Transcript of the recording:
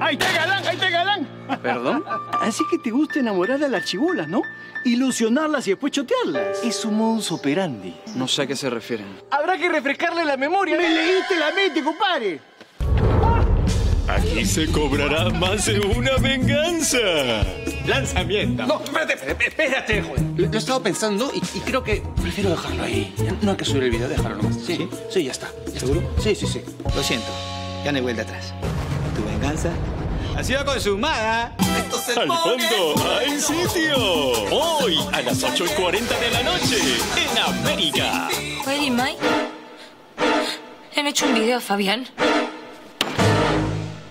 Ahí está galán, ahí está galán. ¿Perdón? Así que te gusta enamorar a las chibolas, ¿no? Ilusionarlas y después chotearlas. Es su modus operandi. No sé a qué se refieren. Habrá que refrescarle la memoria. ¡Me leíste la mente, compadre! Aquí se cobrará más de una venganza. Lanzamiento. No, espérate, espérate, joder. Lo, lo he estado pensando y, y creo que prefiero dejarlo ahí. No hay que subir el video, déjalo nomás. Sí, sí, ya está. ¿Seguro? Sí, sí, sí. Lo siento, ya no hay vuelta atrás. Tu venganza ha sido consumada. Al fondo hay sitio. Hoy a las 8 y 40 de la noche en América. Oye, Mike. ¿Le han hecho un video a Fabián?